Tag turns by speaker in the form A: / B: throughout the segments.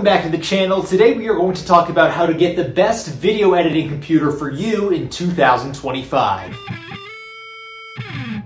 A: welcome back to the channel. Today we are going to talk about how to get the best video editing computer for you in 2025.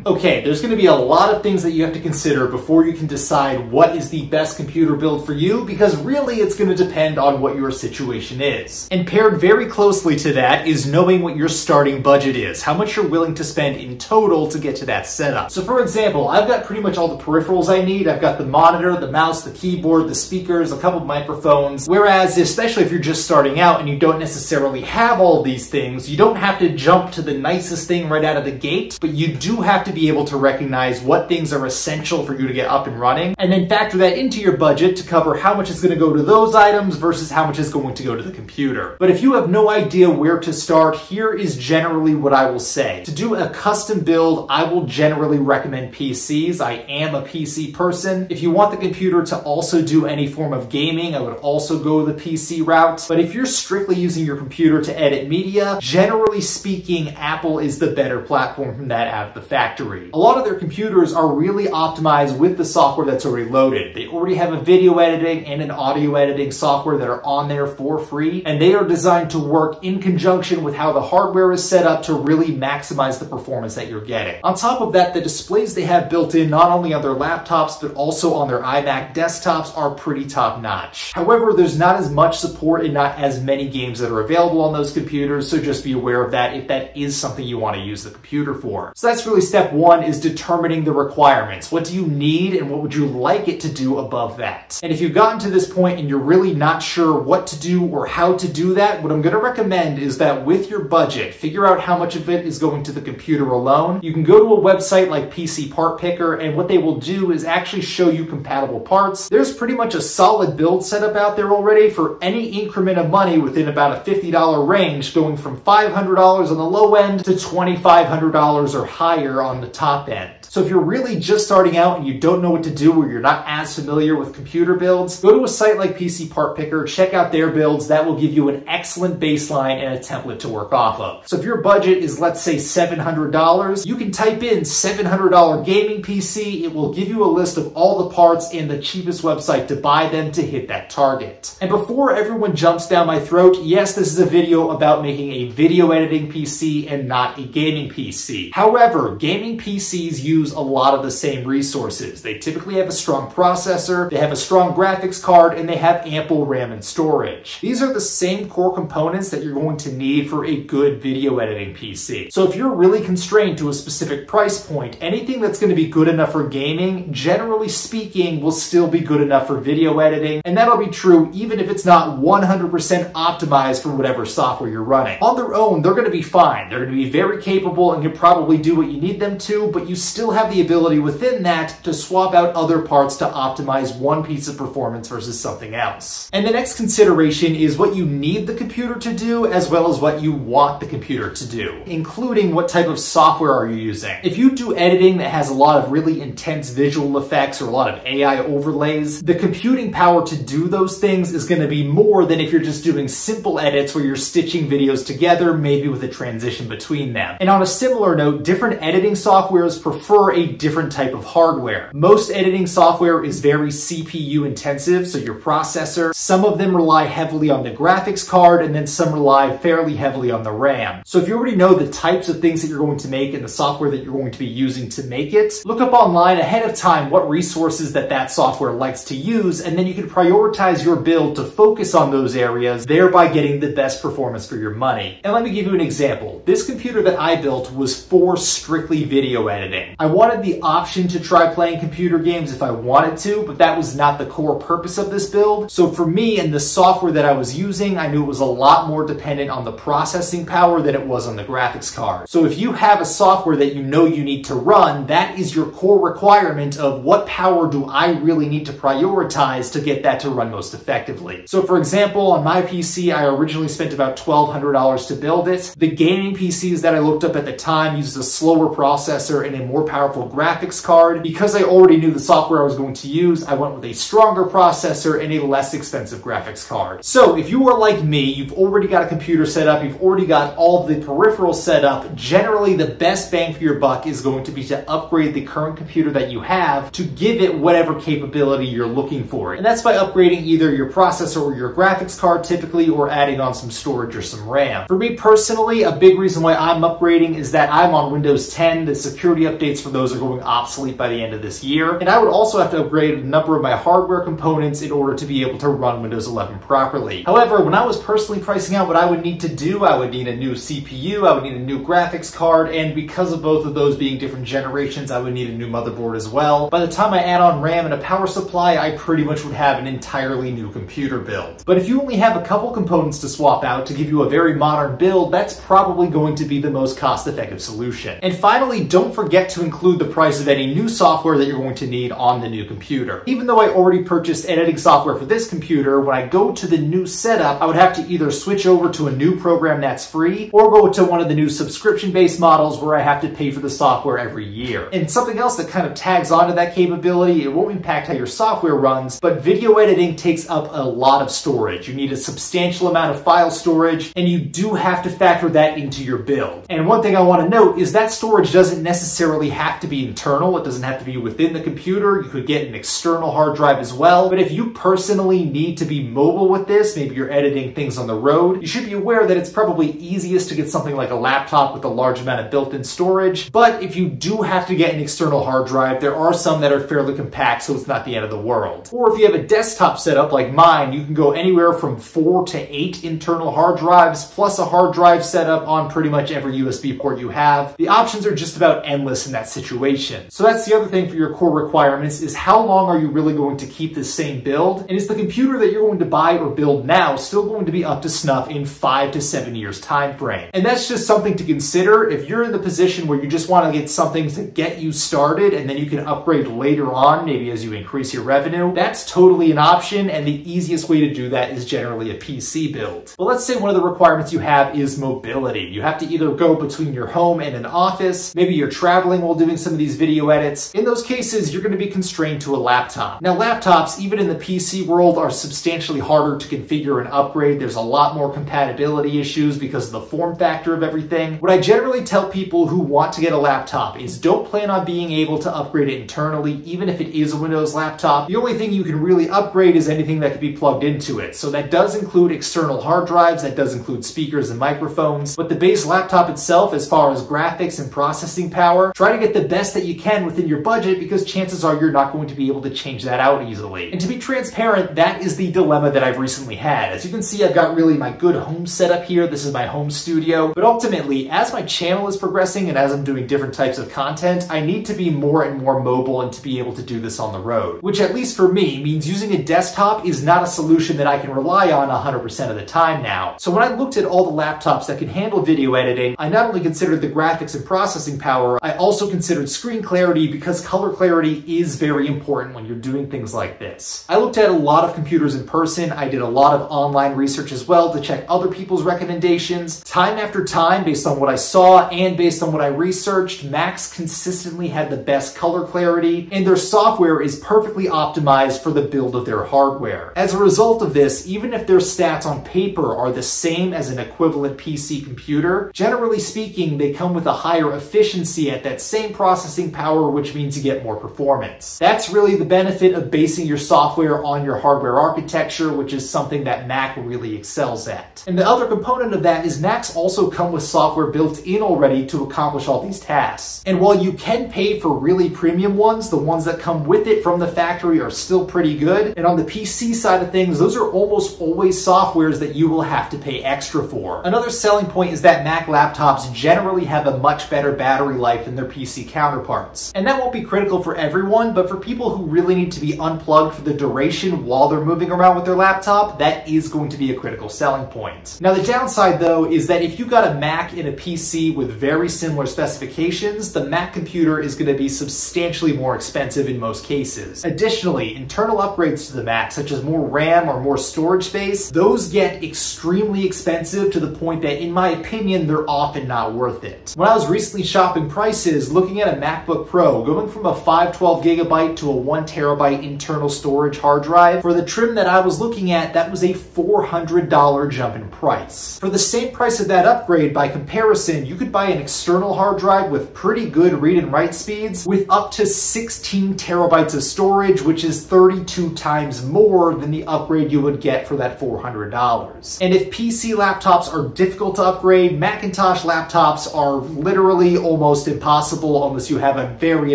A: Okay, there's going to be a lot of things that you have to consider before you can decide what is the best computer build for you, because really it's going to depend on what your situation is. And paired very closely to that is knowing what your starting budget is, how much you're willing to spend in total to get to that setup. So for example, I've got pretty much all the peripherals I need. I've got the monitor, the mouse, the keyboard, the speakers, a couple of microphones. Whereas, especially if you're just starting out and you don't necessarily have all these things, you don't have to jump to the nicest thing right out of the gate, but you do have to be able to recognize what things are essential for you to get up and running, and then factor that into your budget to cover how much is going to go to those items versus how much is going to go to the computer. But if you have no idea where to start, here is generally what I will say. To do a custom build, I will generally recommend PCs. I am a PC person. If you want the computer to also do any form of gaming, I would also go the PC route. But if you're strictly using your computer to edit media, generally speaking, Apple is the better platform from that out of the factory factory. A lot of their computers are really optimized with the software that's already loaded. They already have a video editing and an audio editing software that are on there for free, and they are designed to work in conjunction with how the hardware is set up to really maximize the performance that you're getting. On top of that, the displays they have built in not only on their laptops, but also on their iMac desktops are pretty top notch. However, there's not as much support and not as many games that are available on those computers, so just be aware of that if that is something you want to use the computer for. So that's really step one is determining the requirements. What do you need and what would you like it to do above that? And if you've gotten to this point and you're really not sure what to do or how to do that, what I'm going to recommend is that with your budget, figure out how much of it is going to the computer alone. You can go to a website like PC Part Picker and what they will do is actually show you compatible parts. There's pretty much a solid build setup out there already for any increment of money within about a $50 range going from $500 on the low end to $2,500 or higher on the top end. So if you're really just starting out and you don't know what to do or you're not as familiar with computer builds, go to a site like PC Part Picker, check out their builds. That will give you an excellent baseline and a template to work off of. So if your budget is, let's say, $700, you can type in $700 gaming PC. It will give you a list of all the parts and the cheapest website to buy them to hit that target. And before everyone jumps down my throat, yes, this is a video about making a video editing PC and not a gaming PC. However, gaming PCs use a lot of the same resources. They typically have a strong processor, they have a strong graphics card, and they have ample RAM and storage. These are the same core components that you're going to need for a good video editing PC. So if you're really constrained to a specific price point, anything that's going to be good enough for gaming, generally speaking, will still be good enough for video editing, and that'll be true even if it's not 100% optimized for whatever software you're running. On their own, they're going to be fine. They're going to be very capable and can probably do what you need them to, but you still have the ability within that to swap out other parts to optimize one piece of performance versus something else. And the next consideration is what you need the computer to do as well as what you want the computer to do, including what type of software are you using. If you do editing that has a lot of really intense visual effects or a lot of AI overlays, the computing power to do those things is going to be more than if you're just doing simple edits where you're stitching videos together, maybe with a transition between them. And on a similar note, different editing softwares prefer a different type of hardware. Most editing software is very CPU intensive, so your processor. Some of them rely heavily on the graphics card, and then some rely fairly heavily on the RAM. So if you already know the types of things that you're going to make and the software that you're going to be using to make it, look up online ahead of time what resources that that software likes to use, and then you can prioritize your build to focus on those areas, thereby getting the best performance for your money. And let me give you an example. This computer that I built was for strictly video editing. I wanted the option to try playing computer games if I wanted to, but that was not the core purpose of this build. So for me and the software that I was using, I knew it was a lot more dependent on the processing power than it was on the graphics card. So if you have a software that you know you need to run, that is your core requirement of what power do I really need to prioritize to get that to run most effectively. So for example, on my PC, I originally spent about $1,200 to build it. The gaming PCs that I looked up at the time used a slower processor and a more powerful graphics card. Because I already knew the software I was going to use, I went with a stronger processor and a less expensive graphics card. So if you are like me, you've already got a computer set up, you've already got all the peripherals set up, generally the best bang for your buck is going to be to upgrade the current computer that you have to give it whatever capability you're looking for. And that's by upgrading either your processor or your graphics card typically, or adding on some storage or some RAM. For me personally, a big reason why I'm upgrading is that I'm on Windows 10. The security updates for those are going obsolete by the end of this year. And I would also have to upgrade a number of my hardware components in order to be able to run Windows 11 properly. However, when I was personally pricing out what I would need to do, I would need a new CPU, I would need a new graphics card, and because of both of those being different generations, I would need a new motherboard as well. By the time I add on RAM and a power supply, I pretty much would have an entirely new computer build. But if you only have a couple components to swap out to give you a very modern build, that's probably going to be the most cost-effective solution. And finally, don't forget to include the price of any new software that you're going to need on the new computer. Even though I already purchased editing software for this computer, when I go to the new setup, I would have to either switch over to a new program that's free or go to one of the new subscription-based models where I have to pay for the software every year. And something else that kind of tags onto that capability, it won't impact how your software runs, but video editing takes up a lot of storage. You need a substantial amount of file storage, and you do have to factor that into your build. And one thing I want to note is that storage doesn't necessarily have to be internal. It doesn't have to be within the computer. You could get an external hard drive as well. But if you personally need to be mobile with this, maybe you're editing things on the road, you should be aware that it's probably easiest to get something like a laptop with a large amount of built-in storage. But if you do have to get an external hard drive, there are some that are fairly compact, so it's not the end of the world. Or if you have a desktop setup like mine, you can go anywhere from four to eight internal hard drives, plus a hard drive setup on pretty much every USB port you have. The options are just about endless in that situation. So that's the other thing for your core requirements is how long are you really going to keep this same build? And is the computer that you're going to buy or build now still going to be up to snuff in five to seven years time frame? And that's just something to consider if you're in the position where you just want to get something to get you started and then you can upgrade later on, maybe as you increase your revenue. That's totally an option and the easiest way to do that is generally a PC build. But let's say one of the requirements you have is mobility. You have to either go between your home and an office, maybe you're traveling while doing some of these video edits. In those cases, you're going to be constrained to a laptop. Now laptops, even in the PC world, are substantially harder to configure and upgrade. There's a lot more compatibility issues because of the form factor of everything. What I generally tell people who want to get a laptop is don't plan on being able to upgrade it internally, even if it is a Windows laptop. The only thing you can really upgrade is anything that can be plugged into it. So that does include external hard drives, that does include speakers and microphones, but the base laptop itself, as far as graphics and processing power, try to get the best that you can within your budget because chances are you're not going to be able to change that out easily. And to be transparent, that is the dilemma that I've recently had. As you can see, I've got really my good home setup here. This is my home studio. But ultimately, as my channel is progressing and as I'm doing different types of content, I need to be more and more mobile and to be able to do this on the road. Which at least for me means using a desktop is not a solution that I can rely on 100% of the time now. So when I looked at all the laptops that can handle video editing, I not only considered the graphics and processing power, I also considered screen clarity because color clarity is very important when you're doing things like this. I looked at a lot of computers in person. I did a lot of online research as well to check other people's recommendations. Time after time, based on what I saw and based on what I researched, Macs consistently had the best color clarity and their software is perfectly optimized for the build of their hardware. As a result of this, even if their stats on paper are the same as an equivalent PC computer, generally speaking, they come with a higher efficiency at that same processing power, which means you get more performance. That's really the benefit of basing your software on your hardware architecture, which is something that Mac really excels at. And the other component of that is Macs also come with software built in already to accomplish all these tasks. And while you can pay for really premium ones, the ones that come with it from the factory are still pretty good. And on the PC side of things, those are almost always softwares that you will have to pay extra for. Another selling point is that Mac laptops generally have a much better battery life than their PC counterparts. And that won't be critical for everyone, but for people who really need to be unplugged for the duration while they're moving around with their laptop, that is going to be a critical selling point. Now the downside though is that if you got a Mac and a PC with very similar specifications, the Mac computer is going to be substantially more expensive in most cases. Additionally, internal upgrades to the Mac, such as more RAM or more storage space, those get extremely expensive to the point that in my opinion, they're often not worth it. When I was recently shopping prices, looking looking at a MacBook Pro, going from a 512 gigabyte to a one terabyte internal storage hard drive, for the trim that I was looking at, that was a $400 jump in price. For the same price of that upgrade, by comparison, you could buy an external hard drive with pretty good read and write speeds with up to 16 terabytes of storage, which is 32 times more than the upgrade you would get for that $400. And if PC laptops are difficult to upgrade, Macintosh laptops are literally almost impossible unless you have a very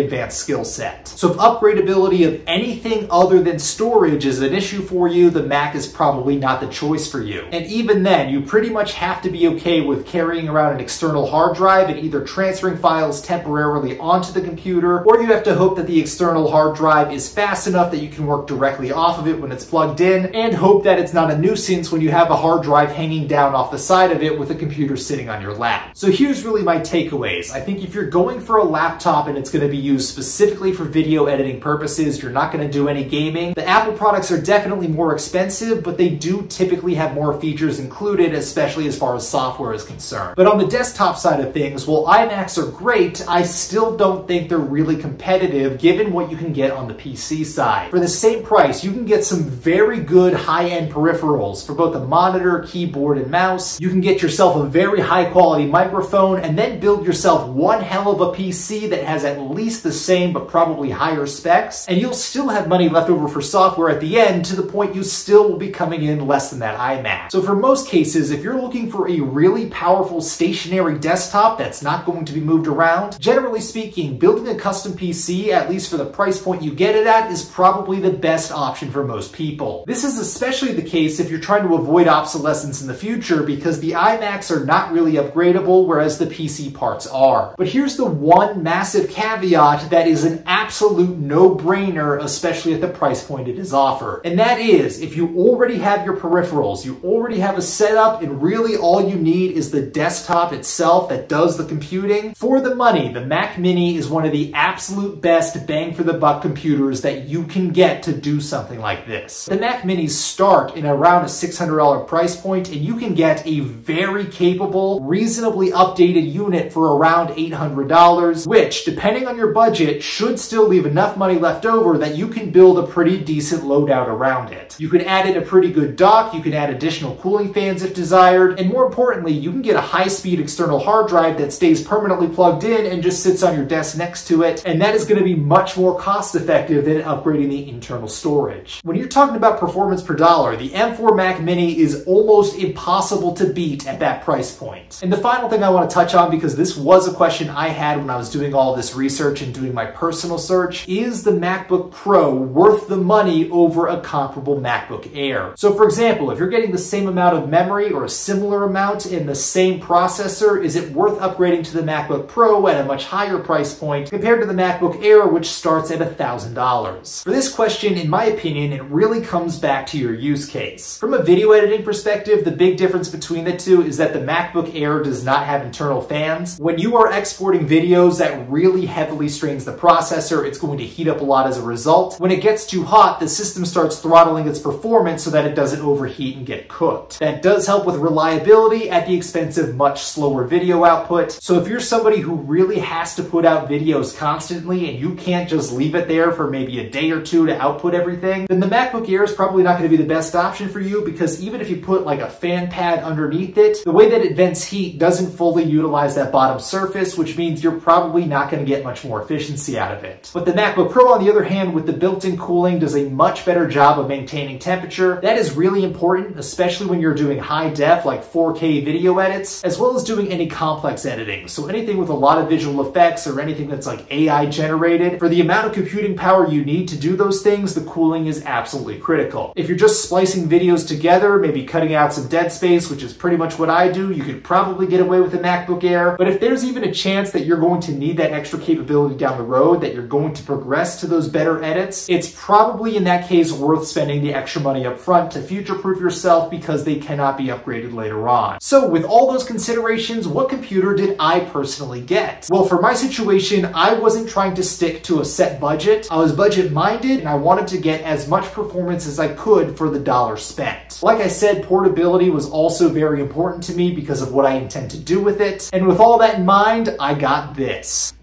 A: advanced skill set. So if upgradability of anything other than storage is an issue for you, the Mac is probably not the choice for you. And even then, you pretty much have to be okay with carrying around an external hard drive and either transferring files temporarily onto the computer, or you have to hope that the external hard drive is fast enough that you can work directly off of it when it's plugged in, and hope that it's not a nuisance when you have a hard drive hanging down off the side of it with a computer sitting on your lap. So here's really my takeaways. I think if you're going for a laptop and it's going to be used specifically for video editing purposes, you're not going to do any gaming, the Apple products are definitely more expensive, but they do typically have more features included, especially as far as software is concerned. But on the desktop side of things, while iMacs are great, I still don't think they're really competitive given what you can get on the PC side. For the same price, you can get some very good high-end peripherals for both the monitor, keyboard, and mouse. You can get yourself a very high-quality microphone and then build yourself one hell of a PC that has at least the same but probably higher specs, and you'll still have money left over for software at the end to the point you still will be coming in less than that iMac. So for most cases, if you're looking for a really powerful stationary desktop that's not going to be moved around, generally speaking, building a custom PC, at least for the price point you get it at, is probably the best option for most people. This is especially the case if you're trying to avoid obsolescence in the future because the iMacs are not really upgradable, whereas the PC parts are. But here's the one massive caveat that is an absolute no-brainer, especially at the price point it is offered. And that is, if you already have your peripherals, you already have a setup, and really all you need is the desktop itself that does the computing, for the money, the Mac Mini is one of the absolute best bang for the buck computers that you can get to do something like this. The Mac Minis start in around a $600 price point, and you can get a very capable, reasonably updated unit for around $800, which, depending on your budget, should still leave enough money left over that you can build a pretty decent loadout around it. You can add in a pretty good dock, you can add additional cooling fans if desired, and more importantly, you can get a high-speed external hard drive that stays permanently plugged in and just sits on your desk next to it, and that is going to be much more cost-effective than upgrading the internal storage. When you're talking about performance per dollar, the M4 Mac Mini is almost impossible to beat at that price point. And the final thing I want to touch on, because this was a question I had when I was doing all this research and doing my personal search, is the MacBook Pro worth the money over a comparable MacBook Air? So for example, if you're getting the same amount of memory or a similar amount in the same processor, is it worth upgrading to the MacBook Pro at a much higher price point compared to the MacBook Air, which starts at $1,000? For this question, in my opinion, it really comes back to your use case. From a video editing perspective, the big difference between the two is that the MacBook Air does not have internal fans. When you are exporting videos, that really heavily strains the processor. It's going to heat up a lot as a result. When it gets too hot, the system starts throttling its performance so that it doesn't overheat and get cooked. That does help with reliability at the expense of much slower video output. So if you're somebody who really has to put out videos constantly and you can't just leave it there for maybe a day or two to output everything, then the MacBook Air is probably not going to be the best option for you because even if you put like a fan pad underneath it, the way that it vents heat doesn't fully utilize that bottom surface, which means you're probably not going to get much more efficiency out of it. But the MacBook Pro, on the other hand, with the built-in cooling, does a much better job of maintaining temperature. That is really important, especially when you're doing high def like 4K video edits, as well as doing any complex editing. So anything with a lot of visual effects or anything that's like AI generated, for the amount of computing power you need to do those things, the cooling is absolutely critical. If you're just splicing videos together, maybe cutting out some dead space, which is pretty much what I do, you could probably get away with a MacBook Air. But if there's even a chance that you're going to need that extra capability down the road, that you're going to progress to those better edits, it's probably in that case worth spending the extra money up front to future-proof yourself because they cannot be upgraded later on. So with all those considerations, what computer did I personally get? Well, for my situation, I wasn't trying to stick to a set budget. I was budget minded and I wanted to get as much performance as I could for the dollar spent. Like I said, portability was also very important to me because of what I intend to do with it. And with all that in mind, I got this.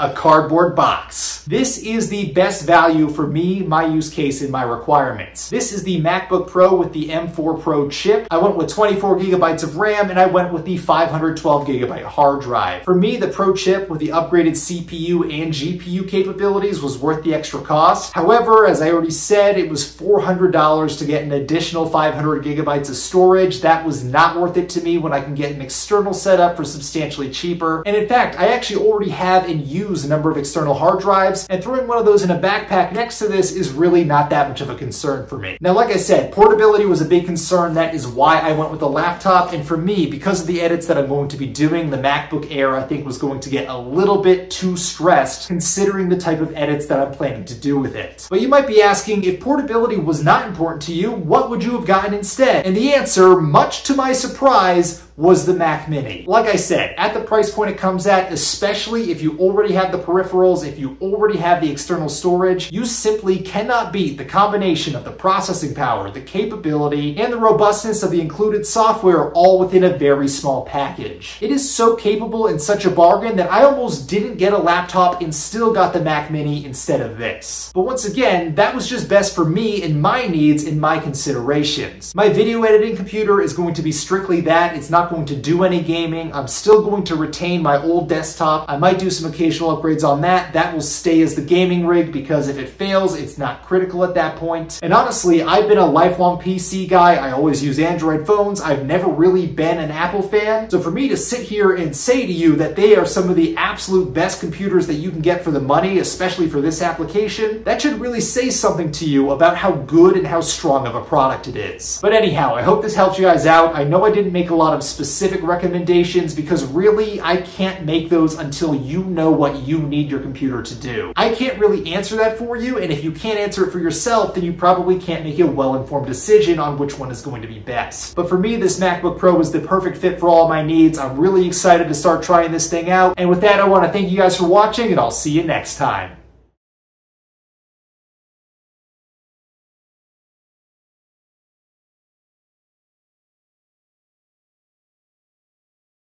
A: A cardboard box. This is the best value for me, my use case, and my requirements. This is the MacBook Pro with the M4 Pro chip. I went with 24 gigabytes of RAM and I went with the 512 gigabyte hard drive. For me, the Pro chip with the upgraded CPU and GPU capabilities was worth the extra cost. However, as I already said, it was $400 to get an additional 500 gigabytes of storage. That was not worth it to me when I can get an external setup for substantially cheaper. And in fact, I actually already have and use use a number of external hard drives, and throwing one of those in a backpack next to this is really not that much of a concern for me. Now, like I said, portability was a big concern. That is why I went with a laptop, and for me, because of the edits that I'm going to be doing, the MacBook Air I think was going to get a little bit too stressed considering the type of edits that I'm planning to do with it. But you might be asking, if portability was not important to you, what would you have gotten instead? And the answer, much to my surprise, was the Mac Mini. Like I said, at the price point it comes at, especially if you already have the peripherals, if you already have the external storage, you simply cannot beat the combination of the processing power, the capability, and the robustness of the included software all within a very small package. It is so capable and such a bargain that I almost didn't get a laptop and still got the Mac Mini instead of this. But once again, that was just best for me and my needs and my considerations. My video editing computer is going to be strictly that. It's not going to do any gaming. I'm still going to retain my old desktop. I might do some occasional upgrades on that. That will stay as the gaming rig because if it fails, it's not critical at that point. And honestly, I've been a lifelong PC guy. I always use Android phones. I've never really been an Apple fan. So for me to sit here and say to you that they are some of the absolute best computers that you can get for the money, especially for this application, that should really say something to you about how good and how strong of a product it is. But anyhow, I hope this helps you guys out. I know I didn't make a lot of specific recommendations because really I can't make those until you know what you need your computer to do. I can't really answer that for you, and if you can't answer it for yourself, then you probably can't make a well-informed decision on which one is going to be best. But for me, this MacBook Pro is the perfect fit for all my needs. I'm really excited to start trying this thing out. And with that, I want to thank you guys for watching, and I'll see you next time.